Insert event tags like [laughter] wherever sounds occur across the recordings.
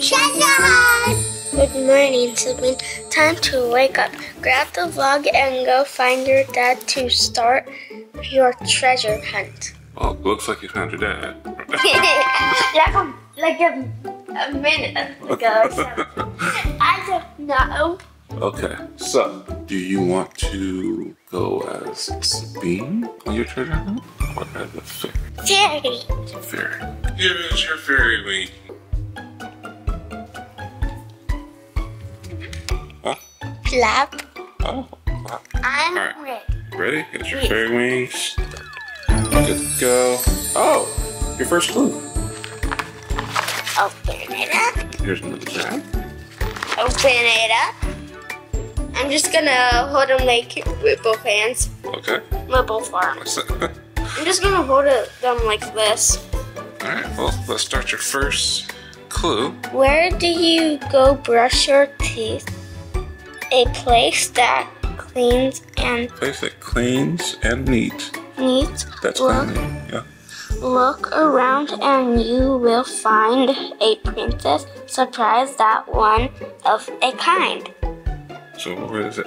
Treasure hunt! Good morning, sibling. Time to wake up. Grab the vlog and go find your dad to start your treasure hunt. Oh, looks like you found your dad. [laughs] like a, like a, a minute ago. [laughs] I don't know. Okay, so do you want to go as Sabine on your treasure hunt or as a fairy? Fairy. Fairy. Here is your fairy wing. Flap. Oh, wow. I'm Alright. ready. ready? Get your fairy wings. Good to go. Oh, your first clue. Open it up. Here's another bag. Open it up. I'm just gonna hold them like with both hands, Okay. with both arms. [laughs] I'm just gonna hold it, them like this. Alright, well, let's start your first clue. Where do you go brush your teeth? A place that cleans and Place that cleans and neat. neat. That's Look, kind of neat. Yeah. look around and you will find a princess surprise that one of a kind. So where is it?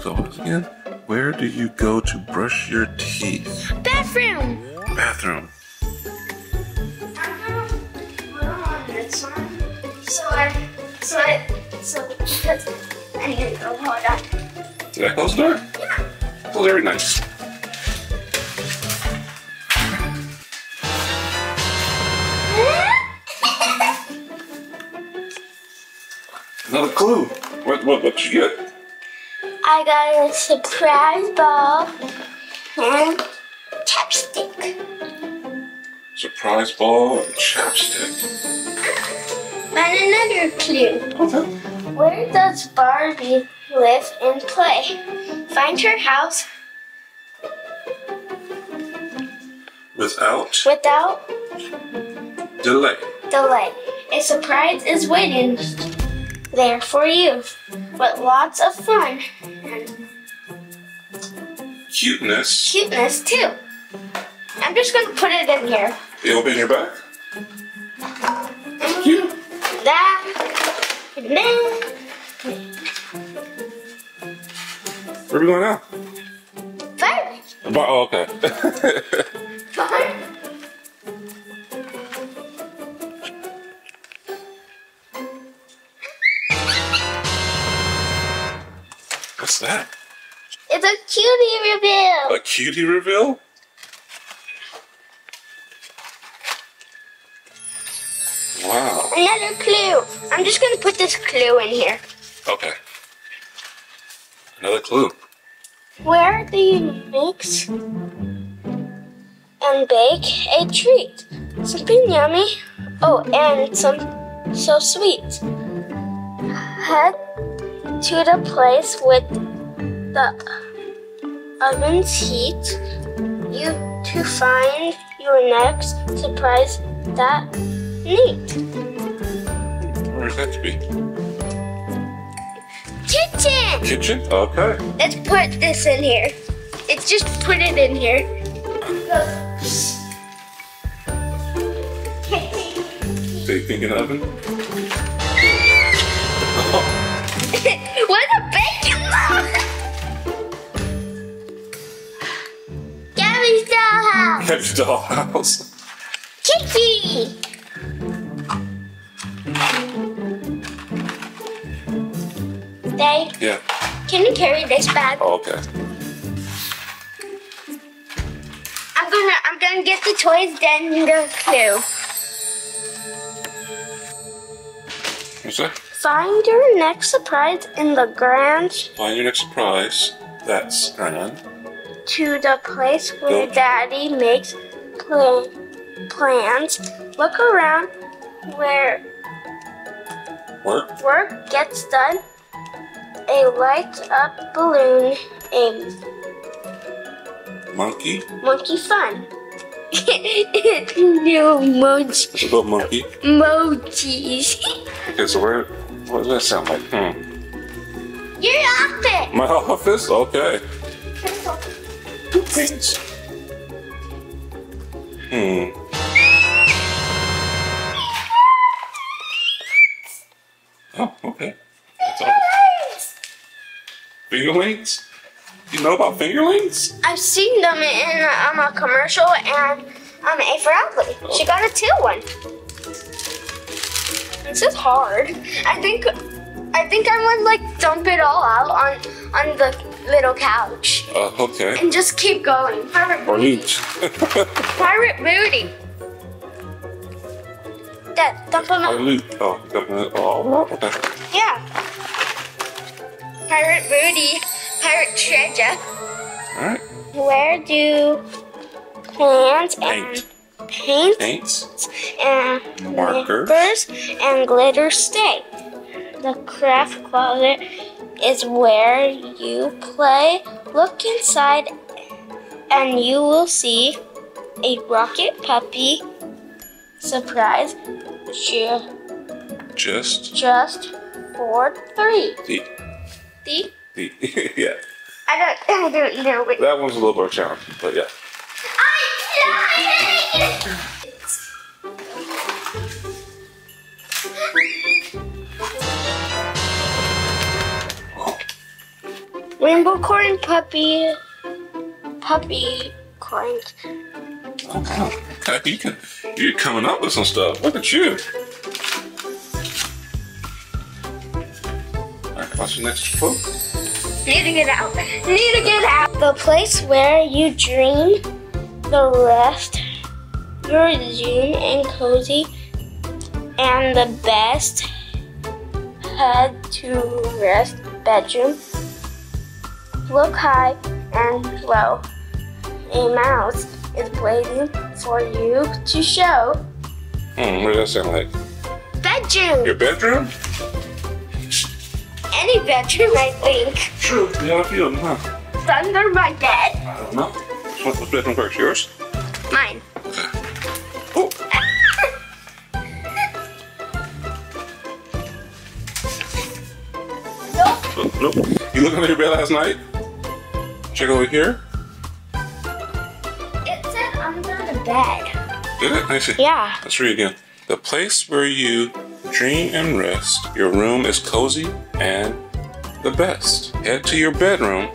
So again, where do you go to brush your teeth? Bathroom. Bathroom. I'm gonna put on this one. So I, so I, so because I need to go. Hold on. Did I close the door? Yeah. Oh, very nice. Another clue. What what what you get? I got a surprise ball and chapstick. Surprise ball and chapstick. And another clue. Okay. Where does Barbie live and play? Find her house Without without delay. delay. A surprise is waiting there for you with lots of fun and Cuteness. cuteness too. I'm just gonna put it in here. You open your back. Cute. That Where are we going now? fire. Bar- Oh, okay. What's that? It's a cutie reveal. A cutie reveal? Wow. Another clue. I'm just gonna put this clue in here. Okay. Another clue. Where do you mix and bake a treat? Something yummy. Oh, and some so sweet. Head to the place with the oven's heat. You to find your next surprise that neat. Where's that to be? Kitchen! Kitchen? Okay. Let's put this in here. It's just put it in here. Baking oven? [laughs] what a bacon mom! Gabby's dollhouse! Catch dollhouse. Kiki! Yeah. can you carry this bag? Oh, okay. I'm gonna I'm gonna get the toys then the clue. What's that? Find your next surprise in the grand Find your next surprise. That's grand. to the place where Go. daddy makes pla- plans. Look around where Work. work gets done. A light up balloon, a Monkey. monkey fun. [laughs] no mochi, It's a little monkey. emojis. Okay, so where? What does that sound like? Hmm. Your outfit. My [laughs] office? Okay. Thanks. Hmm. Fingerlings? You know about fingerlings? I've seen them in um, a commercial and um, A for Ugly. She got a two one. This is hard. I think I think I would like dump it all out on on the little couch Uh, okay. and just keep going. Pirate Or booty. [laughs] [laughs] Pirate booty. Dad, dump them out. loot. Oh, definitely. Oh, okay. Yeah. Pirate booty. Pirate treasure. Alright. Where do plants and Paint. paint Paints. and Markers. markers and glitter stay. The craft closet is where you play. Look inside and you will see a rocket puppy surprise ju- Just just for three. the. The the [laughs] yeah. I don't [laughs] I don't know That one's a little more challenging, but yeah. I lied. Rainbow corn puppy puppy corn. Oh, wow. Okay, you can, you're coming up with some stuff. Look at you. What's your next quote? Need to get out. Need to get out. The place where you dream the rest. You're zoom and cozy and the best head to rest bedroom. Look high and low. A mouse is waiting for you to show. Hmm, what does that sound like? Bedroom. Your bedroom? Any bedroom, I think. True. Yeah, I feel huh? Under my bed. I don't know. What, what bedroom works? Yours? Mine. Oh, Nope. oh, nope. You look under your bed last night? Check over here. It said under the bed. Did it? Let me see. Yeah. Let's read again. The place where you dream and rest. Your room is cozy and the best. Head to your bedroom.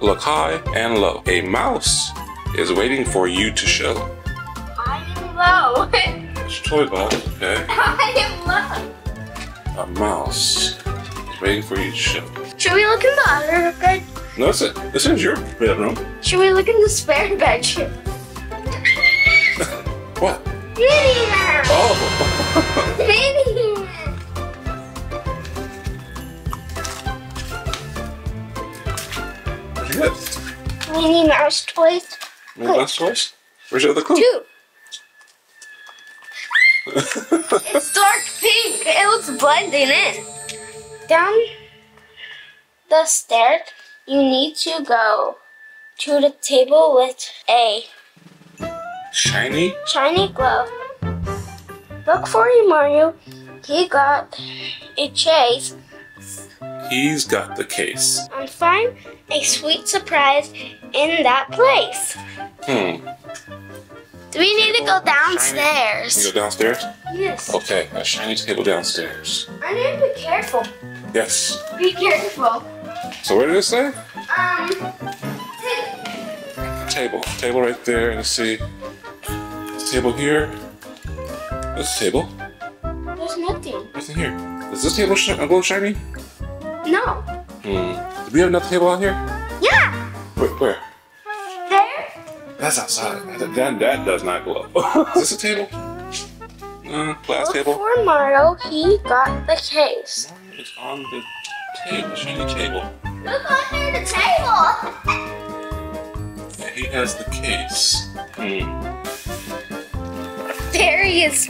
Look high and low. A mouse is waiting for you to show. I am low. [laughs] It's a toy box, okay? I am low. A mouse is waiting for you to show. Should we look in the other bed? No, that's it. This is your bedroom. Should we look in the spare bedroom? [laughs] What? Mouse. Oh! [laughs] Minnie Minnie Mouse toys. Any Mouse toys? Where's your other clue? Two. [laughs] It's dark pink. It looks blending in. Eh? Down the stairs, you need to go to the table with a Shiny? shiny glove. Look for you, Mario. He got a chase He's got the case. and find a sweet surprise in that place. Hmm. Do we need to go You downstairs? go downstairs? Yes. Okay, a shiny table downstairs. I need to be careful. Yes. Be careful. So where did it say? Um. Table. Table right there. Let's see. This table here. This table. There's nothing. Nothing here. Is this table sh- glow shiny? No. Hmm. Do we have another table out here? Yeah. Where? where? There. That's outside. That, that, that does not glow. [laughs] Is this a table? Uh, glass Look table. for Mario. He got the case. It's on the table, shiny table. Look under the table. Yeah, he has the case. Hmm. There he is.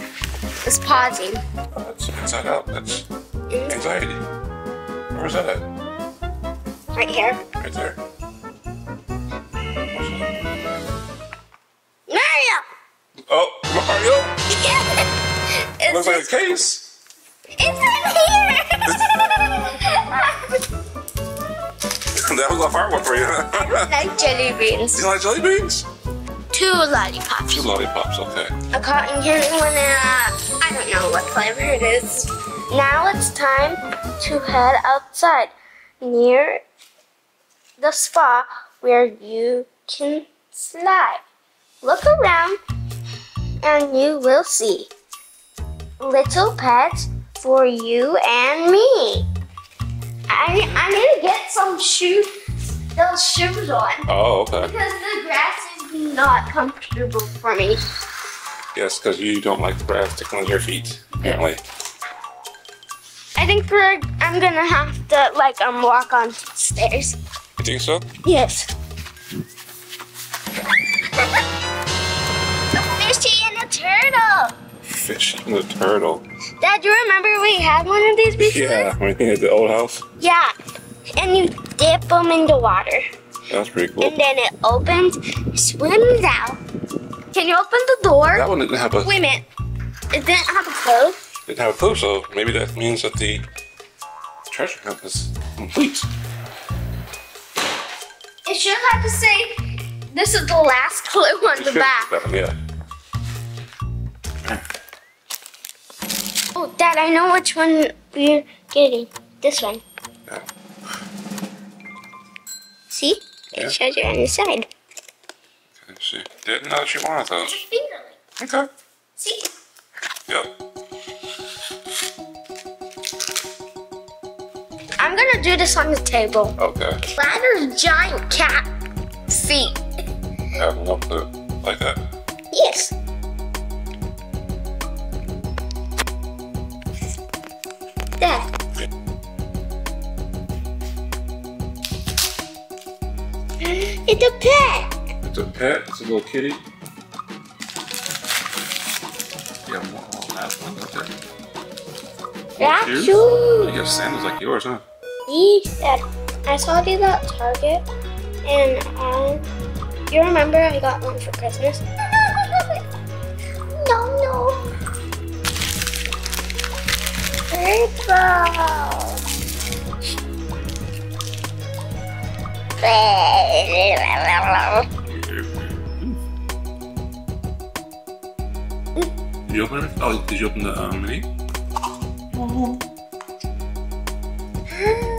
Is pausing. Oh, that's inside out. That's anxiety. Where's that at? Right here. Right there. Mario. Oh, Mario! it's, Looks like a case. it's in here. [laughs] that was a hard one for you. I like jelly beans. you like jelly beans? Two lollipops. Two lollipops, okay. A cotton candy one and a, I don't know what flavor it is. Now it's time to head outside near the spot where you can slide. Look around and you will see little pets for you and me. I, I need to get some shoes, those shoes on Oh, okay. because the grass is not comfortable for me. Yes, because you don't like the grass tickling your feet. Apparently. I think we're, I'm gonna have to like um walk on stairs. You think so? Yes. the fishy and the turtle. Fish and the turtle. Dad, you remember we had one of these before? Yeah, when you at the old house. Yeah. And you dip them in the water. That's pretty cool. And then it opens, swims out. Can you open the door? That one didn't have a Wait a minute. It didn't have a close. Didn't have a clue, so maybe that means that the treasure hunt is complete. It should have to say, this is the last clue on the back. Yeah. Oh, Dad, I know which one we're getting. This one. yeah. See? Yeah. It shows you on the side. Let's see. Didn't know that you wanted those. Okay. See? Yep. I'm gonna do this on the table. Okay. Ladder's giant cat feet. I have no clue. Like that. Yes. Dad. [gasps] It's a pet. It's a pet. It's a little kitty. Yeah, more on that one. Okay. That's Shoes? you. You got sandals like yours, huh? These Dad. I saw these at Target, and um, you remember I got one for Christmas. no, no. Purple. Did you open it? Oh, did you open the um, mini? Pen.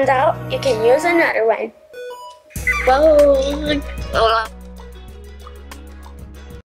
Runs out, you can use another one. Whoa.